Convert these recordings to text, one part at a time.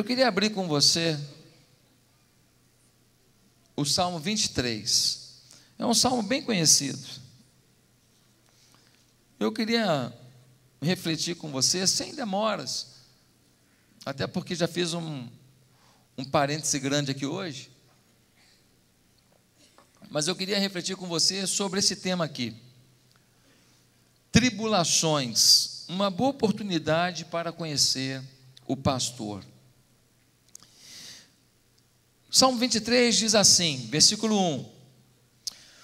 Eu queria abrir com você o Salmo 23. É um salmo bem conhecido. Eu queria refletir com você sem demoras, até porque já fiz um, um parêntese grande aqui hoje. Mas eu queria refletir com você sobre esse tema aqui. Tribulações, uma boa oportunidade para conhecer o pastor. Salmo 23 diz assim, versículo 1: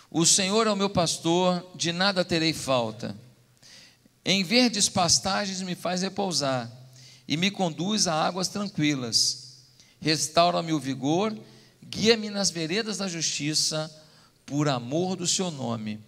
O Senhor é o meu pastor, de nada terei falta. Em verdes pastagens me faz repousar e me conduz a águas tranquilas. Restaura-me o vigor, guia-me nas veredas da justiça por amor do seu nome.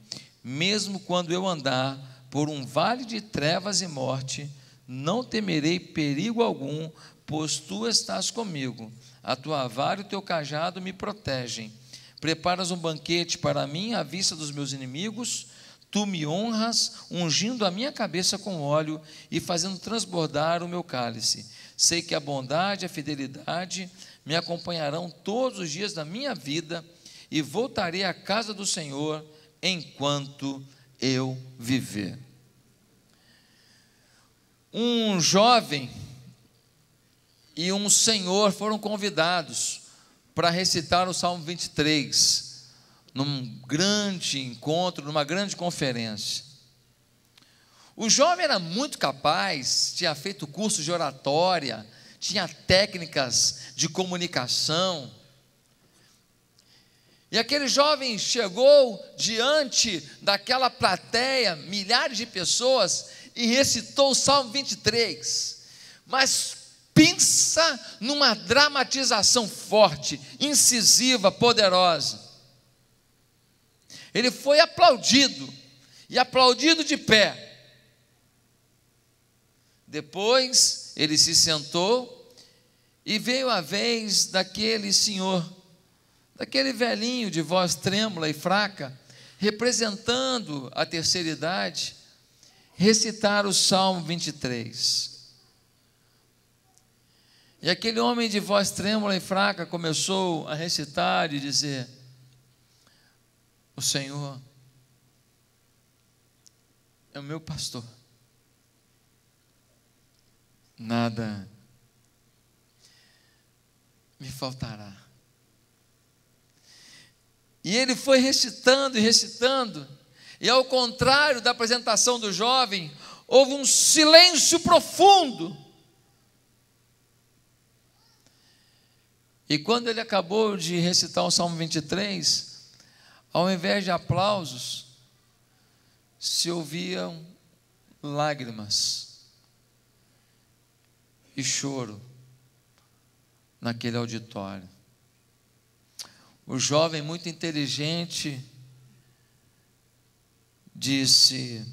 Mesmo quando eu andar por um vale de trevas e morte, não temerei perigo algum, pois tu estás comigo. A tua vara e o teu cajado me protegem. Preparas um banquete para mim à vista dos meus inimigos. Tu me honras, ungindo a minha cabeça com óleo e fazendo transbordar o meu cálice. Sei que a bondade e a fidelidade me acompanharão todos os dias da minha vida e voltarei à casa do Senhor enquanto eu viver. Um jovem e um senhor foram convidados para recitar o Salmo 23, num grande encontro, numa grande conferência. O jovem era muito capaz, tinha feito curso de oratória, tinha técnicas de comunicação, e aquele jovem chegou diante daquela plateia, milhares de pessoas, e recitou o Salmo 23. Mas pensa numa dramatização forte, incisiva, poderosa. Ele foi aplaudido, e aplaudido de pé. Depois ele se sentou, e veio a vez daquele senhor daquele velhinho de voz trêmula e fraca, representando a terceira idade, recitar o Salmo 23. E aquele homem de voz trêmula e fraca começou a recitar e dizer: O Senhor é o meu pastor, nada me faltará. E ele foi recitando e recitando, e ao contrário da apresentação do jovem, houve um silêncio profundo. E quando ele acabou de recitar o Salmo 23, ao invés de aplausos, se ouviam lágrimas e choro naquele auditório. O jovem muito inteligente disse: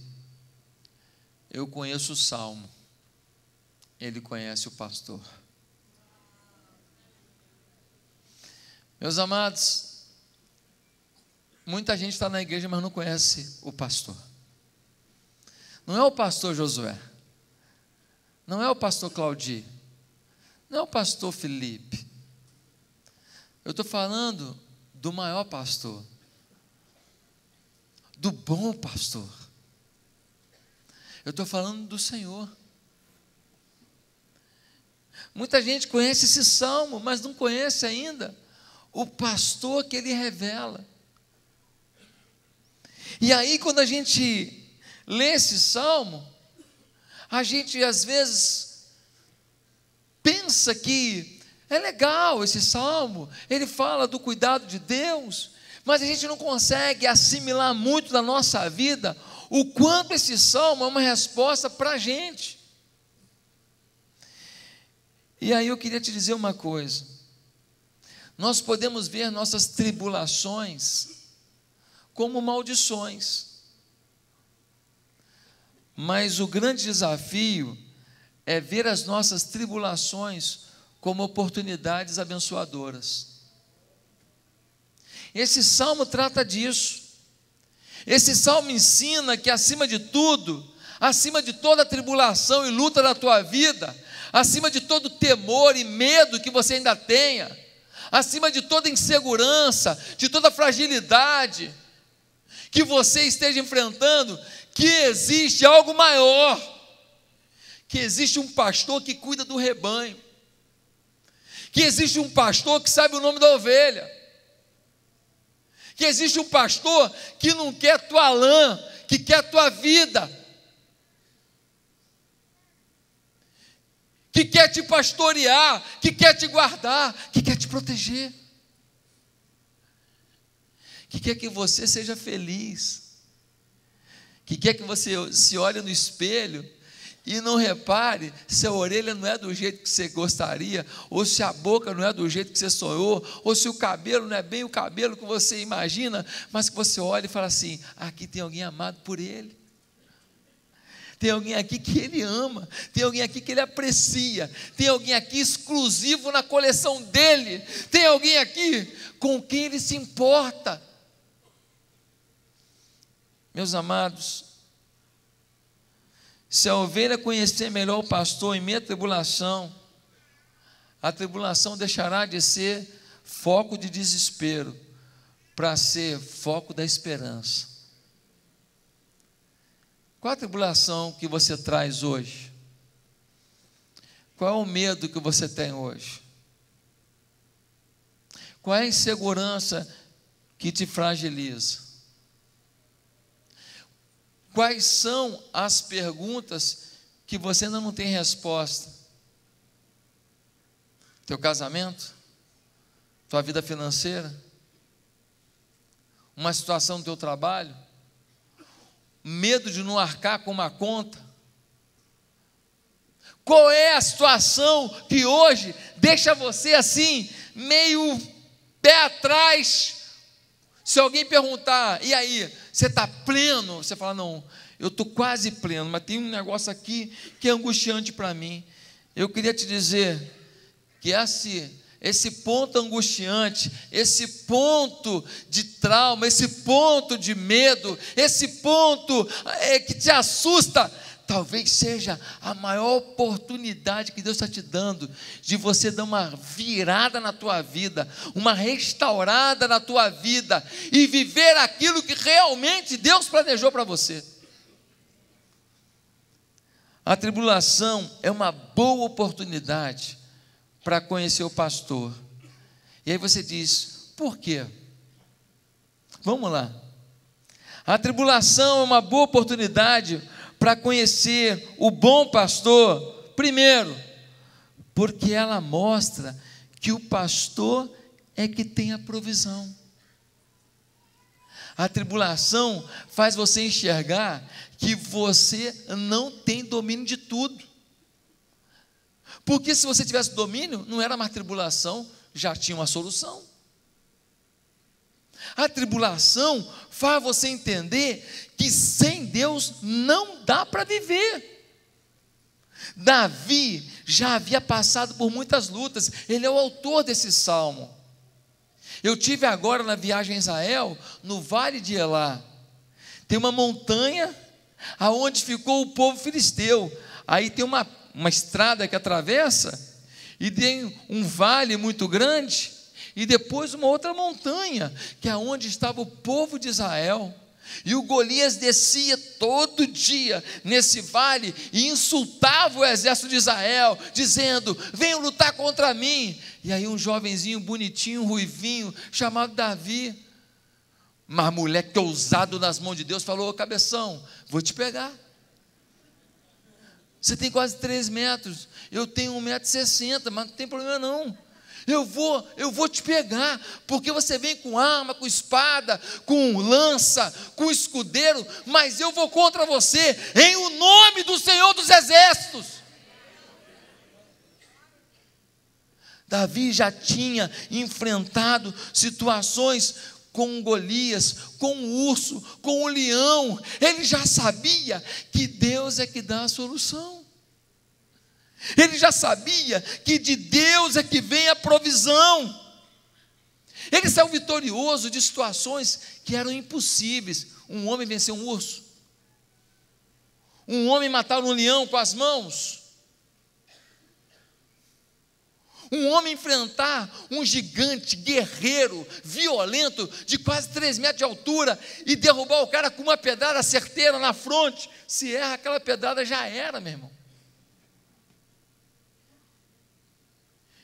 Eu conheço o salmo, ele conhece o pastor. Meus amados, muita gente está na igreja, mas não conhece o pastor. Não é o pastor Josué, não é o pastor Claudio, não é o pastor Felipe. Eu estou falando do maior pastor, do bom pastor. Eu estou falando do Senhor. Muita gente conhece esse salmo, mas não conhece ainda o pastor que ele revela. E aí, quando a gente lê esse salmo, a gente às vezes pensa que é legal esse salmo, ele fala do cuidado de Deus, mas a gente não consegue assimilar muito na nossa vida o quanto esse salmo é uma resposta para a gente. E aí eu queria te dizer uma coisa: nós podemos ver nossas tribulações como maldições, mas o grande desafio é ver as nossas tribulações como oportunidades abençoadoras. Esse salmo trata disso. Esse salmo ensina que, acima de tudo, acima de toda tribulação e luta da tua vida, acima de todo temor e medo que você ainda tenha, acima de toda insegurança, de toda fragilidade que você esteja enfrentando, que existe algo maior, que existe um pastor que cuida do rebanho, que existe um pastor que sabe o nome da ovelha, que existe um pastor que não quer tua lã, que quer tua vida, que quer te pastorear, que quer te guardar, que quer te proteger, que quer que você seja feliz, que quer que você se olhe no espelho e não repare se a orelha não é do jeito que você gostaria, ou se a boca não é do jeito que você sonhou, ou se o cabelo não é bem o cabelo que você imagina, mas que você olha e fala assim: aqui tem alguém amado por ele. Tem alguém aqui que ele ama, tem alguém aqui que ele aprecia, tem alguém aqui exclusivo na coleção dele, tem alguém aqui com quem ele se importa. Meus amados, se a ovelha conhecer melhor o pastor em meia tribulação, a tribulação deixará de ser foco de desespero para ser foco da esperança. Qual a tribulação que você traz hoje? Qual é o medo que você tem hoje? Qual é a insegurança que te fragiliza? Quais são as perguntas que você ainda não tem resposta? Teu casamento? Tua vida financeira? Uma situação do teu trabalho? Medo de não arcar com uma conta? Qual é a situação que hoje deixa você assim, meio pé atrás? Se alguém perguntar, e aí, você está pleno? Você fala, não, eu estou quase pleno, mas tem um negócio aqui que é angustiante para mim. Eu queria te dizer que esse, esse ponto angustiante, esse ponto de trauma, esse ponto de medo, esse ponto é, que te assusta, talvez seja a maior oportunidade que Deus está te dando de você dar uma virada na tua vida, uma restaurada na tua vida e viver aquilo que realmente Deus planejou para você. A tribulação é uma boa oportunidade para conhecer o pastor. E aí você diz: por quê? Vamos lá. A tribulação é uma boa oportunidade para conhecer o bom pastor? Primeiro, porque ela mostra que o pastor é que tem a provisão. A tribulação faz você enxergar que você não tem domínio de tudo. Porque se você tivesse domínio, não era mais tribulação, já tinha uma solução. A tribulação faz você entender que sem Deus não dá para viver. Davi já havia passado por muitas lutas, ele é o autor desse salmo. Eu tive agora na viagem a Israel, no vale de Elá. Tem uma montanha aonde ficou o povo filisteu. Aí tem uma, uma estrada que atravessa e tem um vale muito grande e depois uma outra montanha, que é onde estava o povo de Israel. E o Golias descia todo dia nesse vale e insultava o exército de Israel, dizendo: Venham lutar contra mim. E aí, um jovenzinho bonitinho, ruivinho, chamado Davi, mas moleque ousado nas mãos de Deus, falou: Cabeção, vou te pegar. Você tem quase três metros, eu tenho um metro e sessenta, mas não tem problema não. Eu vou, eu vou te pegar, porque você vem com arma, com espada, com lança, com escudeiro, mas eu vou contra você em o nome do Senhor dos Exércitos. Davi já tinha enfrentado situações com Golias, com o urso, com o leão. Ele já sabia que Deus é que dá a solução. Ele já sabia que de Deus é que vem a provisão. Ele saiu vitorioso de situações que eram impossíveis. Um homem venceu um urso. Um homem matar um leão com as mãos. Um homem enfrentar um gigante, guerreiro, violento, de quase 3 metros de altura, e derrubar o cara com uma pedrada certeira na fronte. Se erra aquela pedrada, já era, meu irmão.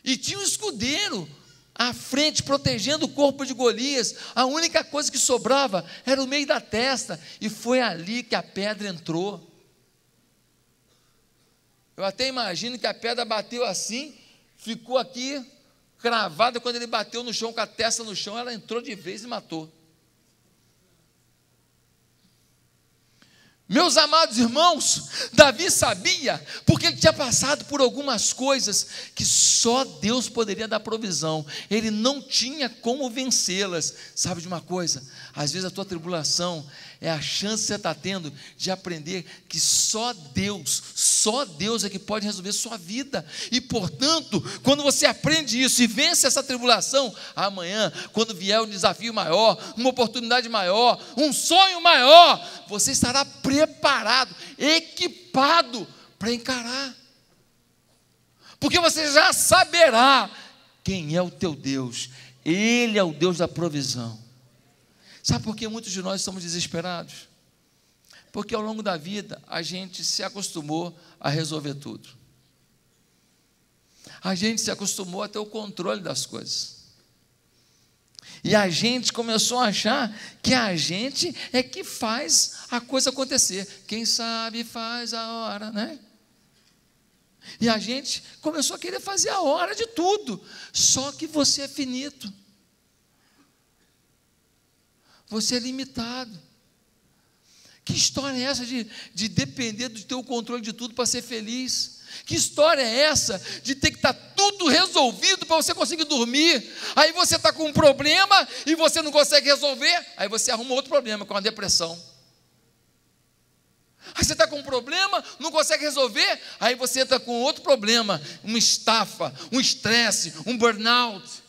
E tinha um escudeiro à frente, protegendo o corpo de Golias. A única coisa que sobrava era o meio da testa, e foi ali que a pedra entrou. Eu até imagino que a pedra bateu assim, ficou aqui cravada. Quando ele bateu no chão, com a testa no chão, ela entrou de vez e matou. Meus amados irmãos, Davi sabia, porque ele tinha passado por algumas coisas que só Deus poderia dar provisão, ele não tinha como vencê-las. Sabe de uma coisa? Às vezes a tua tribulação é a chance que você está tendo de aprender que só Deus, só Deus é que pode resolver sua vida. E portanto, quando você aprende isso e vence essa tribulação, amanhã, quando vier um desafio maior, uma oportunidade maior, um sonho maior, você estará preparado, equipado para encarar. Porque você já saberá quem é o teu Deus. Ele é o Deus da provisão. Sabe por que muitos de nós estamos desesperados? Porque ao longo da vida a gente se acostumou a resolver tudo. A gente se acostumou a ter o controle das coisas. E a gente começou a achar que a gente é que faz a coisa acontecer. Quem sabe faz a hora, né? E a gente começou a querer fazer a hora de tudo. Só que você é finito. Você é limitado. Que história é essa de, de depender do teu controle de tudo para ser feliz? Que história é essa de ter que estar tá tudo resolvido para você conseguir dormir? Aí você está com um problema e você não consegue resolver, aí você arruma outro problema, com a depressão. Aí você está com um problema, não consegue resolver, aí você entra com outro problema, uma estafa, um estresse, um burnout.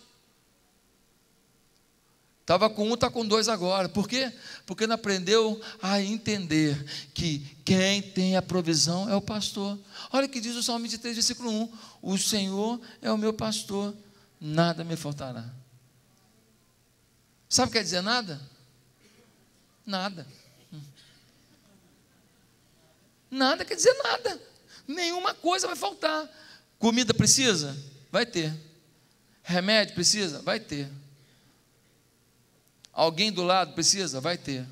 Estava com um, está com dois agora. Por quê? Porque não aprendeu a entender que quem tem a provisão é o pastor. Olha o que diz o Salmo 23, versículo 1: O Senhor é o meu pastor, nada me faltará. Sabe o que quer dizer nada? Nada. Nada quer dizer nada. Nenhuma coisa vai faltar. Comida precisa? Vai ter. Remédio precisa? Vai ter. Alguém do lado precisa? Vai ter.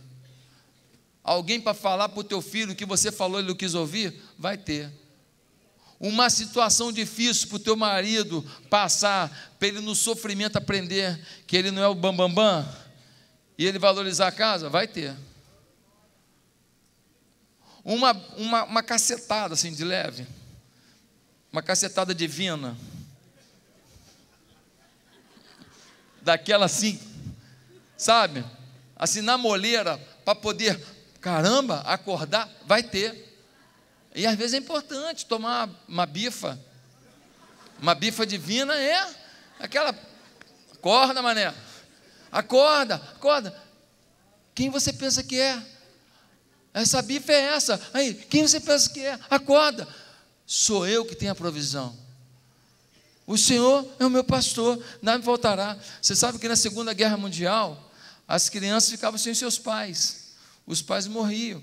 Alguém para falar para o teu filho que você falou e ele não quis ouvir? Vai ter. Uma situação difícil para o teu marido passar, para ele no sofrimento aprender que ele não é o bambambam bam, bam, e ele valorizar a casa? Vai ter. Uma, uma, uma cacetada assim de leve, uma cacetada divina, daquela assim, sabe? Assim, na moleira, para poder, caramba, acordar, vai ter. E às vezes é importante tomar uma bifa. Uma bifa divina é aquela. Acorda, mané. Acorda, acorda. Quem você pensa que é? Essa bifa é essa. Aí, quem você pensa que é? Acorda. Sou eu que tenho a provisão. O Senhor é o meu pastor, nada me faltará. Você sabe que na Segunda Guerra Mundial, as crianças ficavam sem seus pais, os pais morriam.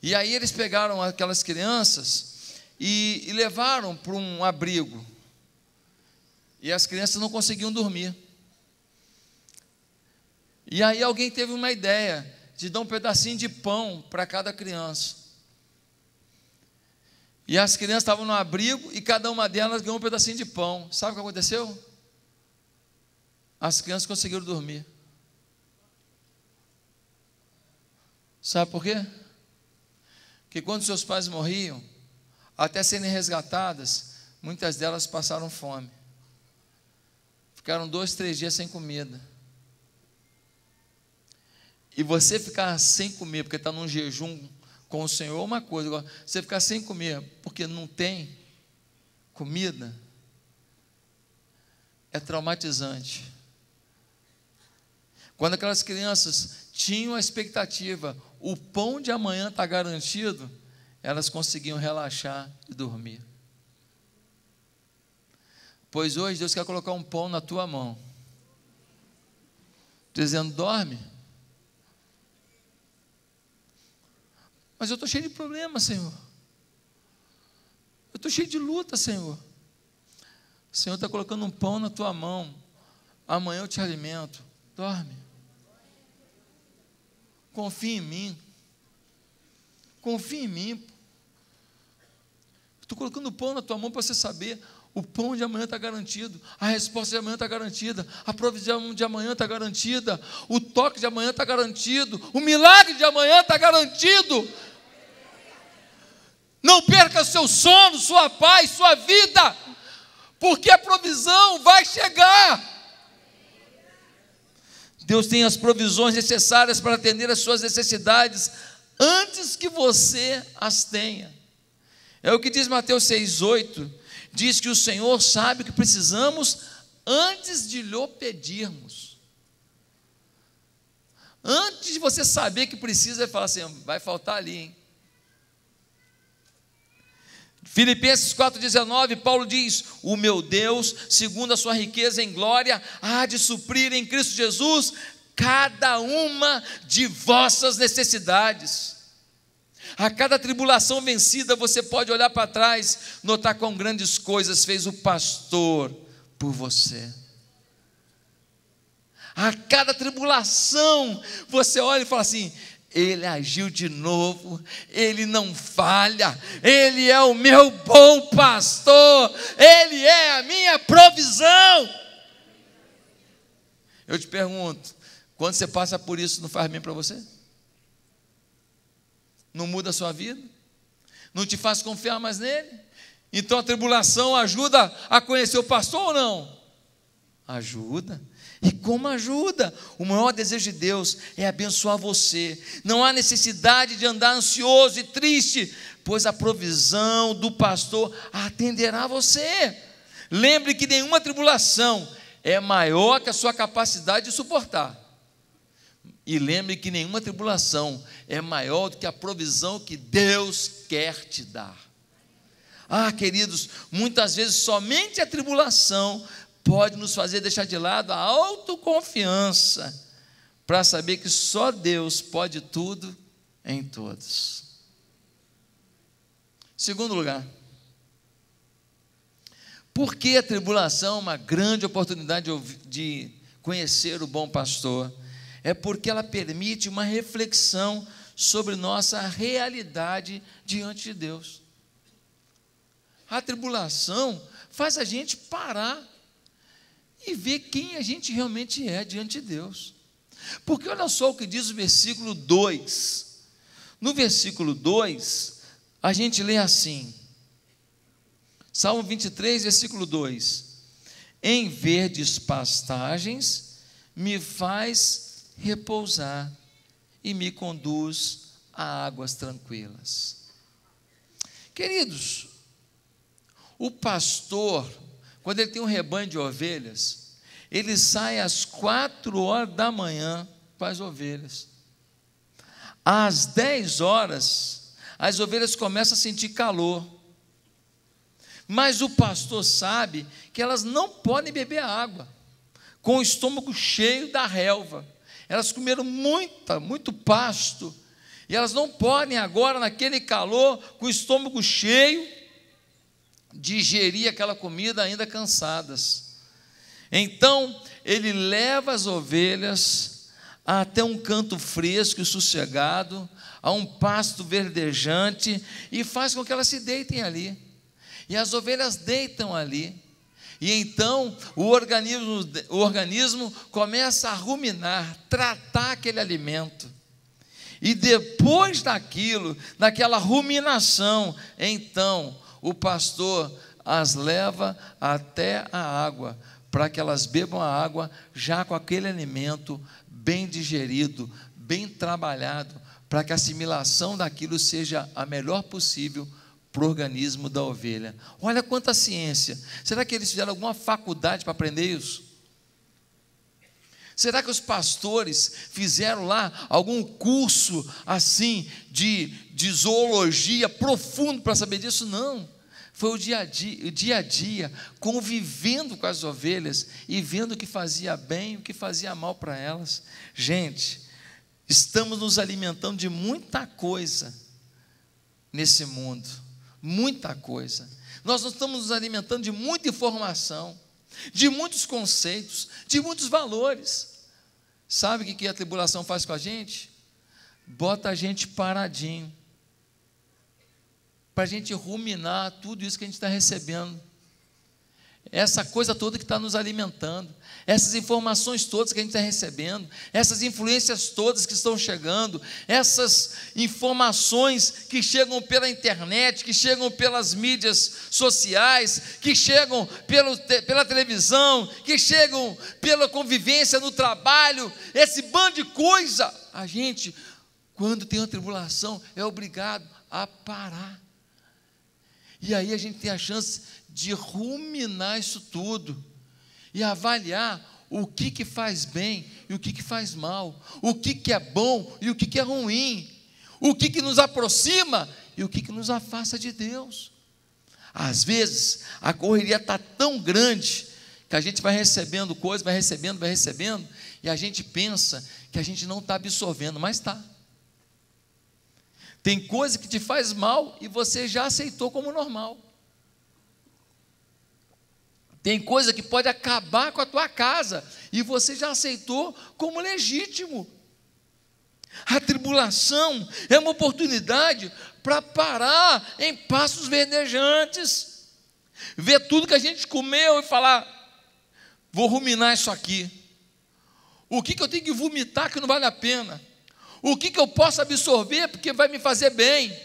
E aí eles pegaram aquelas crianças e, e levaram para um abrigo. E as crianças não conseguiam dormir. E aí alguém teve uma ideia de dar um pedacinho de pão para cada criança. E as crianças estavam no abrigo e cada uma delas ganhou um pedacinho de pão. Sabe o que aconteceu? As crianças conseguiram dormir. Sabe por quê? Porque quando seus pais morriam, até serem resgatadas, muitas delas passaram fome. Ficaram dois, três dias sem comida. E você ficar sem comer, porque está num jejum com o Senhor, uma coisa. você ficar sem comer, porque não tem comida, é traumatizante. Quando aquelas crianças tinham a expectativa, o pão de amanhã está garantido, elas conseguiam relaxar e dormir. Pois hoje Deus quer colocar um pão na tua mão, dizendo: dorme. Mas eu estou cheio de problemas, Senhor. Eu estou cheio de luta, Senhor. O Senhor está colocando um pão na tua mão. Amanhã eu te alimento. Dorme. Confia em mim. Confia em mim. Estou colocando o pão na tua mão para você saber. O pão de amanhã está garantido, a resposta de amanhã está garantida, a provisão de amanhã está garantida, o toque de amanhã está garantido, o milagre de amanhã está garantido. Não perca seu sono, sua paz, sua vida, porque a provisão vai chegar. Deus tem as provisões necessárias para atender as suas necessidades antes que você as tenha. É o que diz Mateus 6,8: diz que o Senhor sabe o que precisamos antes de lhe pedirmos. Antes de você saber que precisa, ele fala assim: vai faltar ali, hein? Filipenses 4,19, Paulo diz: O meu Deus, segundo a sua riqueza em glória, há de suprir em Cristo Jesus cada uma de vossas necessidades. A cada tribulação vencida, você pode olhar para trás, notar quão grandes coisas fez o pastor por você. A cada tribulação, você olha e fala assim: ele agiu de novo, Ele não falha, Ele é o meu bom pastor, Ele é a minha provisão. Eu te pergunto, quando você passa por isso, não faz bem para você? Não muda a sua vida? Não te faz confiar mais nele? Então a tribulação ajuda a conhecer o pastor ou não? Ajuda. E como ajuda? O maior desejo de Deus é abençoar você. Não há necessidade de andar ansioso e triste, pois a provisão do pastor atenderá você. Lembre que nenhuma tribulação é maior que a sua capacidade de suportar. E lembre que nenhuma tribulação é maior do que a provisão que Deus quer te dar. Ah, queridos, muitas vezes somente a tribulação pode nos fazer deixar de lado a autoconfiança para saber que só Deus pode tudo em todos. Segundo lugar, por que a tribulação é uma grande oportunidade de conhecer o bom pastor? É porque ela permite uma reflexão sobre nossa realidade diante de Deus. A tribulação faz a gente parar e ver quem a gente realmente é diante de Deus. Porque olha só o que diz o versículo 2. No versículo 2, a gente lê assim: Salmo 23, versículo 2: Em verdes pastagens me faz repousar e me conduz a águas tranquilas. Queridos, o pastor quando ele tem um rebanho de ovelhas, ele sai às quatro horas da manhã com as ovelhas. Às dez horas, as ovelhas começam a sentir calor. Mas o pastor sabe que elas não podem beber água, com o estômago cheio da relva. Elas comeram muita, muito pasto, e elas não podem agora, naquele calor, com o estômago cheio, digerir aquela comida ainda cansadas. Então, ele leva as ovelhas até um canto fresco e sossegado, a um pasto verdejante e faz com que elas se deitem ali. E as ovelhas deitam ali. E então o organismo, o organismo começa a ruminar, tratar aquele alimento. E depois daquilo, daquela ruminação, então o pastor as leva até a água, para que elas bebam a água já com aquele alimento bem digerido, bem trabalhado, para que a assimilação daquilo seja a melhor possível para o organismo da ovelha. Olha quanta ciência. Será que eles fizeram alguma faculdade para aprender isso? Será que os pastores fizeram lá algum curso assim de, de zoologia profundo para saber disso? Não Foi o dia a dia, o dia a dia, convivendo com as ovelhas e vendo o que fazia bem e o que fazia mal para elas. Gente, estamos nos alimentando de muita coisa nesse mundo, muita coisa. Nós não estamos nos alimentando de muita informação, de muitos conceitos, de muitos valores. Sabe o que a tribulação faz com a gente? Bota a gente paradinho para a gente ruminar tudo isso que a gente está recebendo. Essa coisa toda que está nos alimentando, essas informações todas que a gente está recebendo, essas influências todas que estão chegando, essas informações que chegam pela internet, que chegam pelas mídias sociais, que chegam pelo, pela televisão, que chegam pela convivência no trabalho, esse bando de coisa, a gente, quando tem uma tribulação, é obrigado a parar e aí a gente tem a chance de ruminar isso tudo e avaliar o que, que faz bem e o que, que faz mal, o que, que é bom e o que, que é ruim, o que, que nos aproxima e o que, que nos afasta de Deus. Às vezes a correria está tão grande que a gente vai recebendo coisas, vai recebendo, vai recebendo, e a gente pensa que a gente não está absorvendo, mas está. Tem coisa que te faz mal e você já aceitou como normal. Tem coisa que pode acabar com a tua casa e você já aceitou como legítimo. A tribulação é uma oportunidade para parar em passos verdejantes, ver tudo que a gente comeu e falar: vou ruminar isso aqui. O que, que eu tenho que vomitar que não vale a pena? O que, que eu posso absorver porque vai me fazer bem?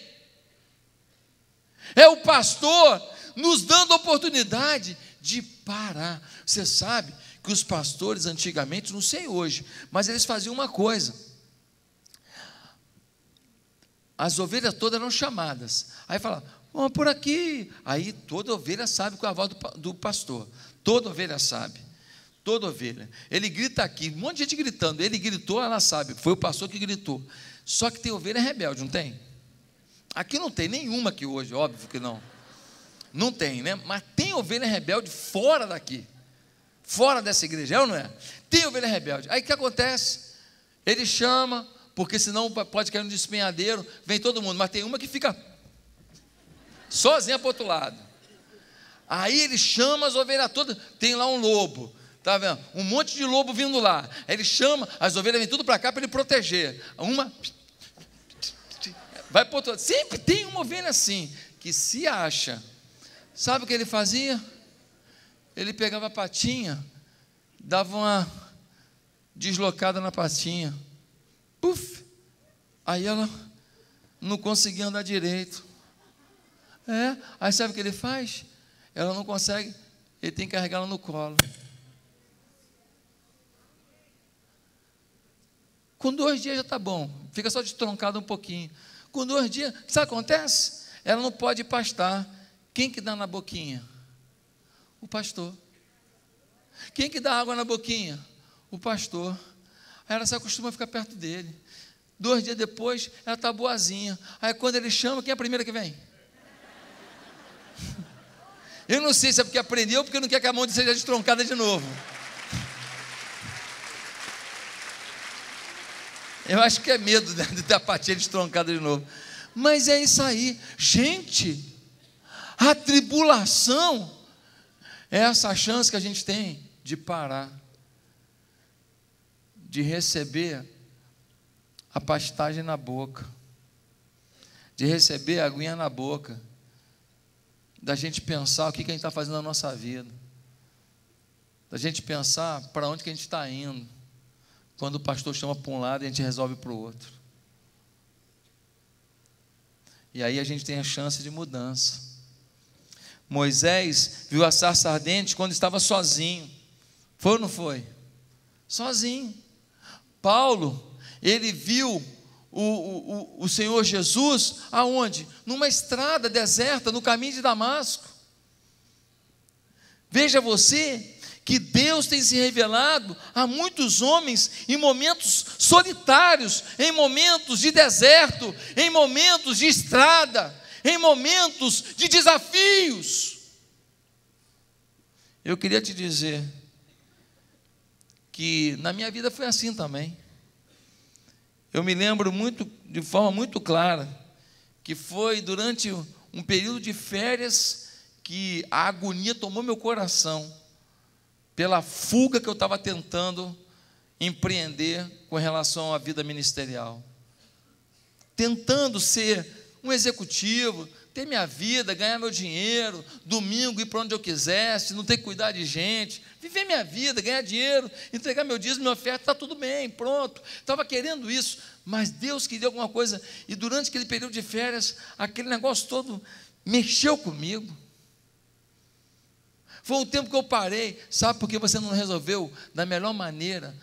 É o pastor nos dando oportunidade de parar. Você sabe que os pastores antigamente, não sei hoje, mas eles faziam uma coisa. As ovelhas todas eram chamadas. Aí fala, vamos por aqui. Aí toda ovelha sabe qual é a voz do, do pastor. Toda ovelha sabe toda ovelha. Ele grita aqui, um monte de gente gritando. Ele gritou, ela sabe, foi o pastor que gritou. Só que tem ovelha rebelde, não tem? Aqui não tem nenhuma aqui hoje, óbvio que não. Não tem, né? Mas tem ovelha rebelde fora daqui. Fora dessa igreja, é ou não é? Tem ovelha rebelde. Aí o que acontece? Ele chama, porque senão pode cair no despenhadeiro, vem todo mundo, mas tem uma que fica sozinha para o outro lado. Aí ele chama as ovelhas todas, tem lá um lobo. Tá vendo? Um monte de lobo vindo lá. Aí ele chama, as ovelhas vêm tudo para cá para ele proteger. Uma vai para outro lado. Sempre tem uma ovelha assim, que se acha. Sabe o que ele fazia? Ele pegava a patinha, dava uma deslocada na patinha. Puf! Aí ela não conseguia andar direito. É, aí sabe o que ele faz? Ela não consegue, ele tem que carregar ela no colo. Com dois dias já está bom, fica só destroncado um pouquinho. Com dois dias, o que acontece? Ela não pode pastar. Quem que dá na boquinha? O pastor. Quem que dá água na boquinha? O pastor. Aí ela se acostuma a ficar perto dele. Dois dias depois, ela está boazinha. Aí quando ele chama, quem é a primeira que vem? Eu não sei se é porque aprendeu ou porque não quer que a mão seja destroncada de novo. Eu acho que é medo né, de ter a patinha destroncada de novo. Mas é isso aí. Gente, a tribulação é essa chance que a gente tem de parar, de receber a pastagem na boca, de receber a aguinha na boca, da gente pensar o que, que a gente está fazendo na nossa vida, da gente pensar para onde que a gente está indo quando o pastor chama para um lado e a gente resolve para o outro. E aí a gente tem a chance de mudança. Moisés viu a sarça ardente quando estava sozinho. Foi ou não foi? Sozinho. Paulo, ele viu o, o, o Senhor Jesus aonde? Numa estrada deserta, no caminho de Damasco. Veja você que Deus tem se revelado a muitos homens em momentos solitários, em momentos de deserto, em momentos de estrada, em momentos de desafios. Eu queria te dizer que na minha vida foi assim também. Eu me lembro muito, de forma muito clara, que foi durante um período de férias que a agonia tomou meu coração, pela fuga que eu estava tentando empreender com relação à vida ministerial. Tentando ser um executivo, ter minha vida, ganhar meu dinheiro, domingo ir para onde eu quisesse, não ter que cuidar de gente, viver minha vida, ganhar dinheiro, entregar meu dízimo, minha oferta, está tudo bem, pronto. Estava querendo isso, mas Deus queria alguma coisa, e durante aquele período de férias, aquele negócio todo mexeu comigo. Foi um tempo que eu parei, sabe por que você não resolveu da melhor maneira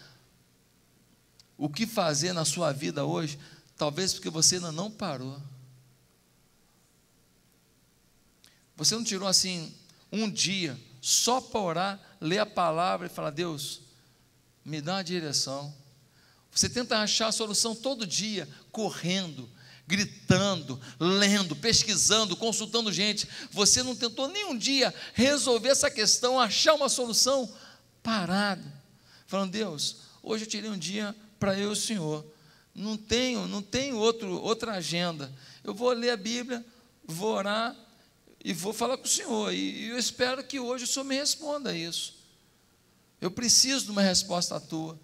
o que fazer na sua vida hoje? Talvez porque você ainda não parou. Você não tirou assim um dia só para orar, ler a palavra e falar: Deus, me dá uma direção. Você tenta achar a solução todo dia, correndo, gritando, lendo, pesquisando, consultando gente. Você não tentou nenhum dia resolver essa questão, achar uma solução parado, falando: Deus, hoje eu tirei um dia para eu e o Senhor. Não tenho, não tenho outro, outra agenda. Eu vou ler a Bíblia, vou orar e vou falar com o Senhor. E eu espero que hoje o Senhor me responda isso. Eu preciso de uma resposta tua.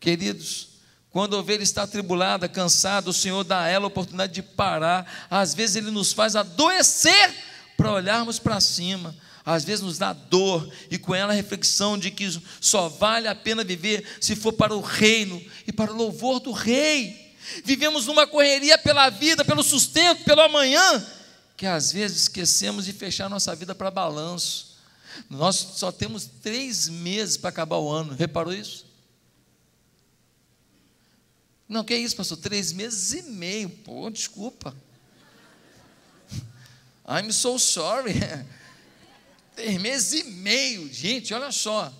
Queridos, quando a ovelha está atribulada, cansada, o Senhor dá a ela a oportunidade de parar. Às vezes Ele nos faz adoecer para olharmos para cima. Às vezes nos dá dor e com ela a reflexão de que só vale a pena viver se for para o reino e para o louvor do rei. Vivemos numa correria pela vida, pelo sustento, pelo amanhã, que às vezes esquecemos de fechar nossa vida para balanço. Nós só temos três meses para acabar o ano, reparou isso? Não, que isso, pastor? Três meses e meio. Pô, desculpa. I'm so sorry. Três meses e meio. Gente, olha só.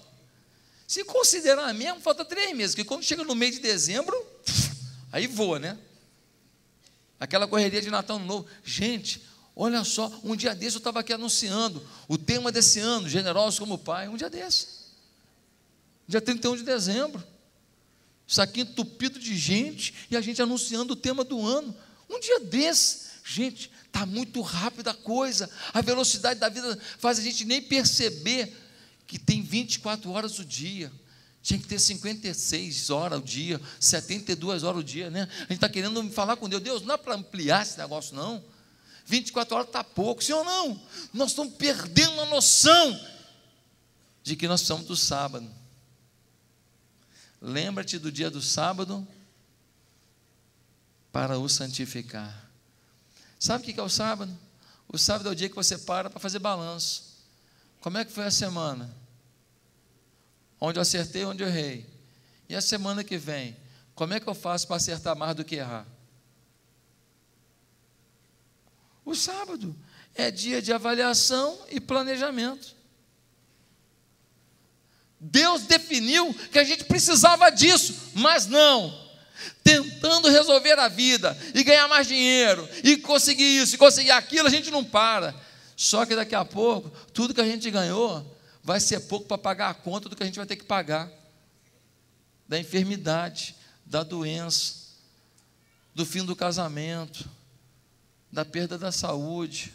Se considerar mesmo, falta três meses, porque quando chega no mês de dezembro, Aí voa, né? Aquela correria de Natal Novo. Gente, olha só, um dia desse eu estava aqui anunciando o tema desse ano, Generosos como Pai, um dia desse. Dia 31 de dezembro. Isso aqui entupido de gente e a gente anunciando o tema do ano. Um dia desse. Gente, está muito rápida a coisa. A velocidade da vida faz a gente nem perceber que tem 24 horas o dia. Tinha que ter 56 horas ao dia, 72 horas ao dia, né? A gente está querendo falar com Deus. Deus, não é para ampliar esse negócio, não. 24 horas está pouco, ou não? Nós estamos perdendo a noção de que nós somos do sábado. Lembra-te do dia do sábado para o santificar. Sabe o que é o sábado? O sábado é o dia que você para para fazer balanço. Como é que foi a semana? onde eu acertei, onde eu errei. E a semana que vem, como é que eu faço para acertar mais do que errar? O sábado é dia de avaliação e planejamento. Deus definiu que a gente precisava disso, mas não. Tentando resolver a vida e ganhar mais dinheiro, e conseguir isso, e conseguir aquilo, a gente não para. Só que daqui a pouco, tudo que a gente ganhou vai ser pouco para pagar a conta do que a gente vai ter que pagar da enfermidade, da doença, do fim do casamento, da perda da saúde,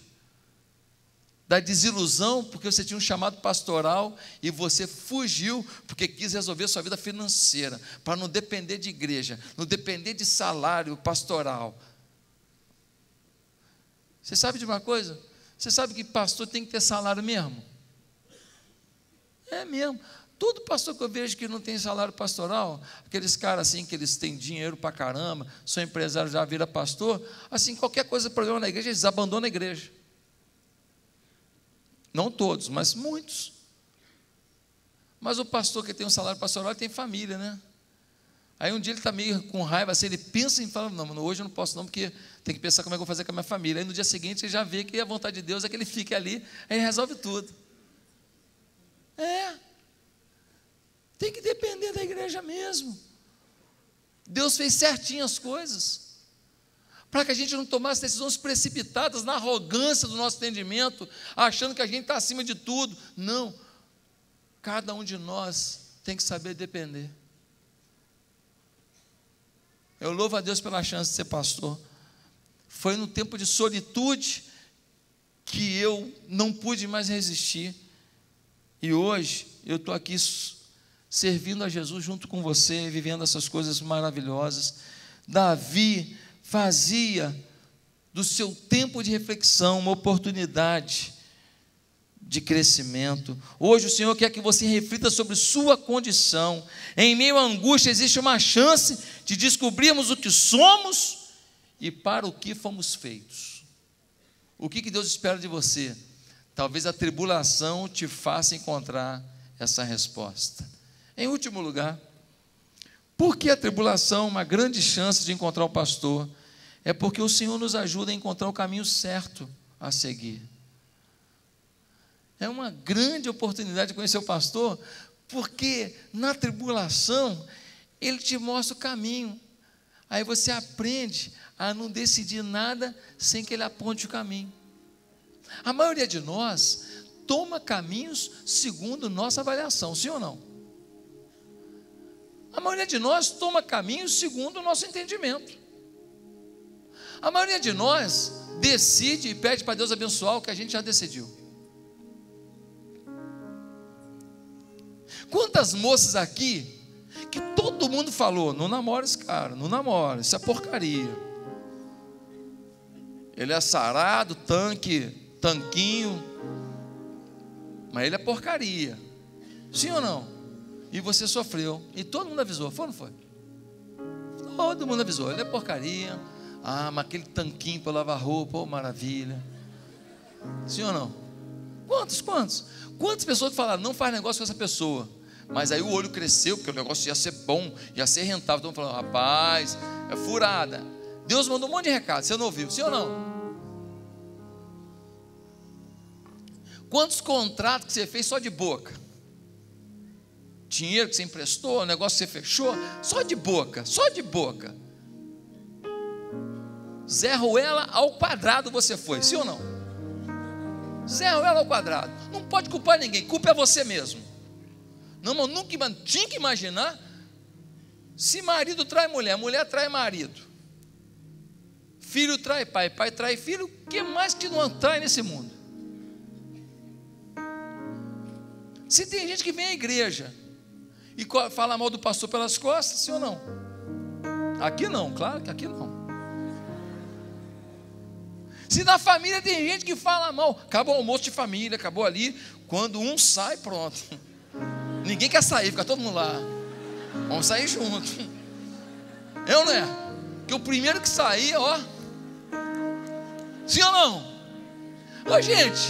da desilusão, porque você tinha um chamado pastoral e você fugiu porque quis resolver sua vida financeira, para não depender de igreja, não depender de salário pastoral. Você sabe de uma coisa? Você sabe que pastor tem que ter salário mesmo? É mesmo. Todo pastor que eu vejo que não tem salário pastoral, aqueles caras assim que eles têm dinheiro para caramba, são empresários, já vira pastor, assim, qualquer coisa, problema na igreja, eles abandonam a igreja. Não todos, mas muitos. Mas o pastor que tem um salário pastoral, tem família, né? Aí um dia ele está meio com raiva, assim, ele pensa em falar, não, hoje eu não posso não, porque tem que pensar como é que eu vou fazer com a minha família. Aí no dia seguinte ele já vê que a vontade de Deus é que ele fique ali, aí ele resolve tudo. É. Tem que depender da igreja mesmo. Deus fez certinho as coisas. Para que a gente não tomasse decisões precipitadas na arrogância do nosso entendimento, achando que a gente está acima de tudo. Não. Cada um de nós tem que saber depender. Eu louvo a Deus pela chance de ser pastor. Foi no tempo de solitude que eu não pude mais resistir. E hoje eu estou aqui servindo a Jesus junto com você, vivendo essas coisas maravilhosas. Davi fazia do seu tempo de reflexão uma oportunidade de crescimento. Hoje o Senhor quer que você reflita sobre sua condição. Em meio à angústia existe uma chance de descobrirmos o que somos e para o que fomos feitos. O que, que Deus espera de você? Talvez a tribulação te faça encontrar essa resposta. Em último lugar, por que a tribulação é uma grande chance de encontrar o pastor? É porque o Senhor nos ajuda a encontrar o caminho certo a seguir. É uma grande oportunidade de conhecer o pastor, porque na tribulação ele te mostra o caminho. Aí você aprende a não decidir nada sem que ele aponte o caminho. A maioria de nós toma caminhos segundo nossa avaliação, sim ou não? A maioria de nós toma caminhos segundo o nosso entendimento. A maioria de nós decide e pede para Deus abençoar o que a gente já decidiu. Quantas moças aqui que todo mundo falou: não namora esse cara, não namora, isso é porcaria. Ele é sarado, tanque, tanquinho, mas ele é porcaria. Sim ou não? E você sofreu. E todo mundo avisou, foi ou não foi? Todo mundo avisou, ele é porcaria. Ah, mas aquele tanquinho para lavar roupa, oh, maravilha. Sim ou não? Quantos, quantos? Quantas pessoas falaram, não faz negócio com essa pessoa? Mas aí o olho cresceu, porque o negócio ia ser bom, ia ser rentável. Então falando, rapaz, é furada. Deus mandou um monte de recado, você não ouviu, sim ou não? Quantos contratos que você fez só de boca? Dinheiro que você emprestou, negócio que você fechou, só de boca, só de boca. Zé Ruela ao quadrado você foi, sim ou não? Zé Ruela ao quadrado. Não pode culpar ninguém, culpa é você mesmo. Não, mas nunca tinha que imaginar se marido trai mulher, mulher trai marido, filho trai pai, pai trai filho, o que mais que não trai nesse mundo? Se tem gente que vem à igreja e fala mal do pastor pelas costas, sim ou não? Aqui não, claro que aqui não. Se na família tem gente que fala mal, acabou o almoço de família, acabou ali, quando um sai, pronto. Ninguém quer sair, fica todo mundo lá. Vamos sair junto. Eu não é? Que o primeiro que sair, ó. Sim ou não? Ô gente,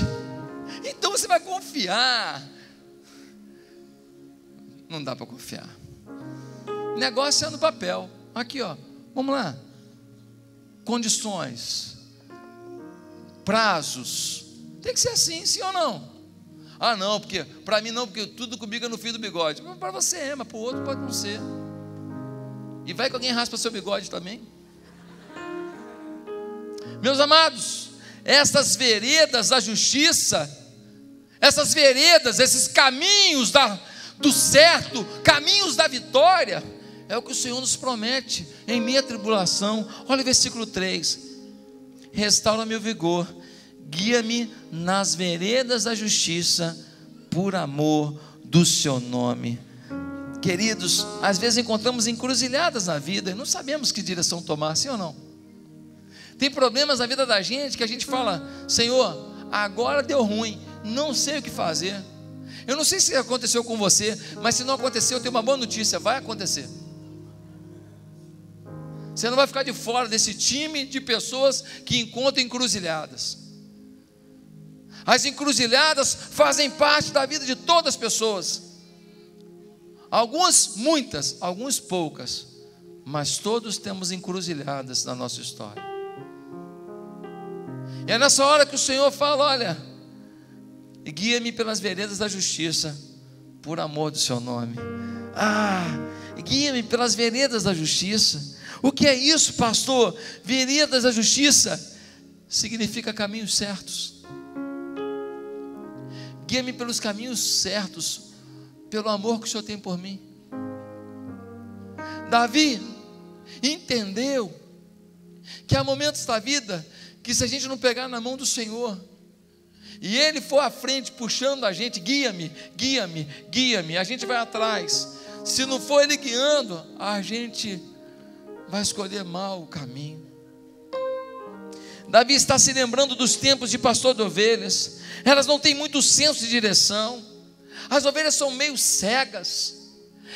então você vai confiar. Não dá para confiar. Negócio é no papel. Aqui, ó. Vamos lá. Condições. Prazos. Tem que ser assim, sim ou não? Ah, não, porque para mim não, porque tudo comigo é no fim do bigode. Para você é, mas para o outro pode não ser. E vai que alguém raspa seu bigode também. Meus amados, essas veredas da justiça, essas veredas, esses caminhos da, do certo, caminhos da vitória, é o que o Senhor nos promete em minha tribulação. Olha o versículo 3: restaura meu vigor guia-me nas veredas da justiça, por amor do seu nome. Queridos, às vezes encontramos encruzilhadas na vida e não sabemos que direção tomar, sim ou não? Tem problemas na vida da gente que a gente fala, Senhor, agora deu ruim, não sei o que fazer. Eu não sei se aconteceu com você, mas se não aconteceu, eu tenho uma boa notícia: vai acontecer. Você não vai ficar de fora desse time de pessoas que encontram encruzilhadas. As encruzilhadas fazem parte da vida de todas as pessoas. Algumas, muitas, algumas poucas, mas todos temos encruzilhadas na nossa história. E é nessa hora que o Senhor fala: olha, guia-me pelas veredas da justiça, por amor do seu nome. Ah, guia-me pelas veredas da justiça. O que é isso, pastor? Veredas da justiça significa caminhos certos. Guia-me pelos caminhos certos, pelo amor que o Senhor tem por mim. Davi entendeu que há momentos da vida que se a gente não pegar na mão do Senhor, e Ele for à frente puxando a gente, guia-me, guia-me, guia-me, a gente vai atrás. Se não for Ele guiando, a gente vai escolher mal o caminho. Davi está se lembrando dos tempos de pastor de ovelhas, elas não têm muito senso de direção, as ovelhas são meio cegas,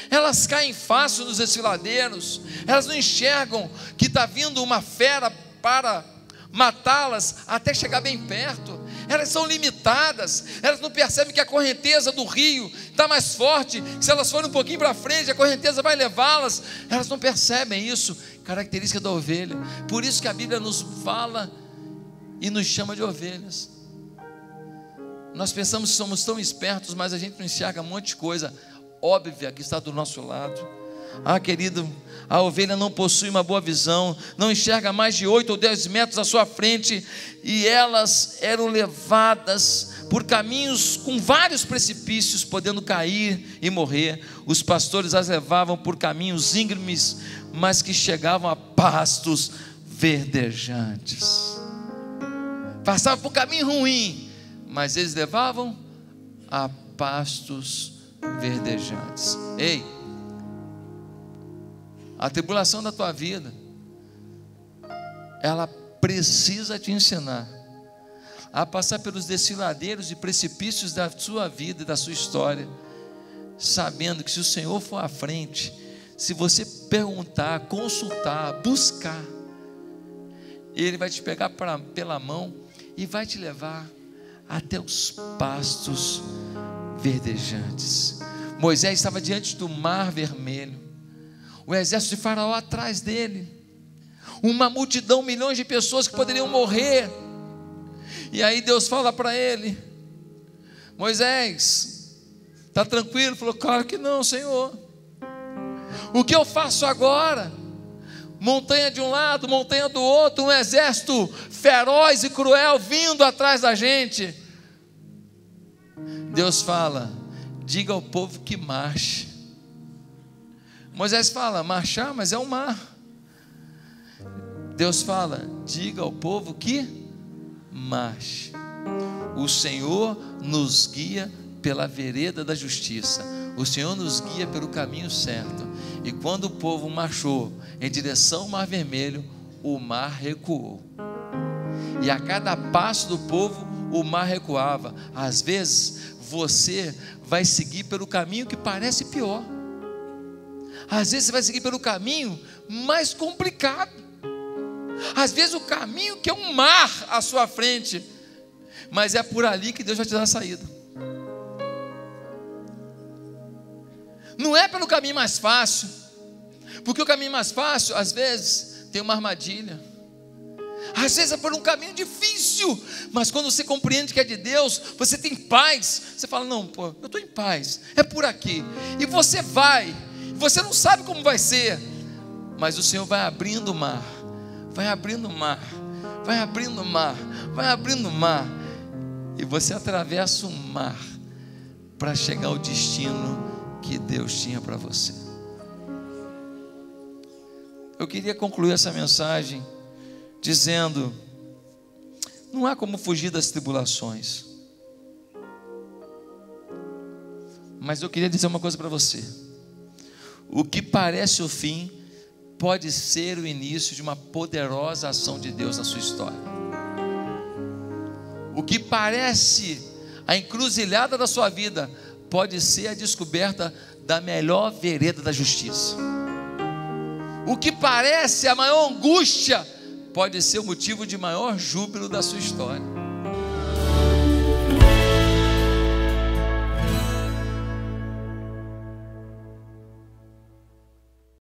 elas caem fácil nos desfiladeiros, elas não enxergam que está vindo uma fera para matá-las até chegar bem perto. Elas são limitadas, elas não percebem que a correnteza do rio está mais forte. Se elas forem um pouquinho para frente, a correnteza vai levá-las. Elas não percebem isso, característica da ovelha. Por isso que a Bíblia nos fala e nos chama de ovelhas. Nós pensamos que somos tão espertos, mas a gente não enxerga um monte de coisa óbvia que está do nosso lado. Ah, querido, a ovelha não possui uma boa visão, não enxerga mais de oito ou dez metros à sua frente, e elas eram levadas por caminhos com vários precipícios, podendo cair e morrer. Os pastores as levavam por caminhos íngremes, mas que chegavam a pastos verdejantes. Passavam por caminho ruim, mas eles levavam a pastos verdejantes. Ei, a tribulação da tua vida, ela precisa te ensinar a passar pelos desfiladeiros e precipícios da sua vida e da sua história, sabendo que se o Senhor for à frente, se você perguntar, consultar, buscar, Ele vai te pegar pra, pela mão e vai te levar até os pastos verdejantes. Moisés estava diante do mar vermelho o exército de Faraó atrás dele, uma multidão, milhões de pessoas que poderiam morrer. E aí Deus fala para ele: Moisés, está tranquilo? Ele falou: Claro que não, Senhor. O que eu faço agora? Montanha de um lado, montanha do outro, um exército feroz e cruel vindo atrás da gente. Deus fala: diga ao povo que marche. Moisés fala: marchar, mas é o mar. Deus fala: diga ao povo que marche. O Senhor nos guia pela vereda da justiça. O Senhor nos guia pelo caminho certo. E quando o povo marchou em direção ao Mar Vermelho, o mar recuou. E a cada passo do povo, o mar recuava. Às vezes, você vai seguir pelo caminho que parece pior. Às vezes você vai seguir pelo caminho mais complicado. Às vezes o caminho que é um mar à sua frente, mas é por ali que Deus vai te dar a saída. Não é pelo caminho mais fácil, porque o caminho mais fácil, às vezes, tem uma armadilha. Às vezes é por um caminho difícil, mas quando você compreende que é de Deus, você tem paz. Você fala: Não, pô, eu estou em paz, é por aqui. E você vai, você não sabe como vai ser, mas o Senhor vai abrindo o mar, vai abrindo o mar, vai abrindo o mar, vai abrindo o mar, e você atravessa o mar para chegar ao destino que Deus tinha para você. Eu queria concluir essa mensagem dizendo: não há como fugir das tribulações. Mas eu queria dizer uma coisa para você. O que parece o fim pode ser o início de uma poderosa ação de Deus na sua história. O que parece a encruzilhada da sua vida pode ser a descoberta da melhor vereda da justiça. O que parece a maior angústia pode ser o motivo de maior júbilo da sua história.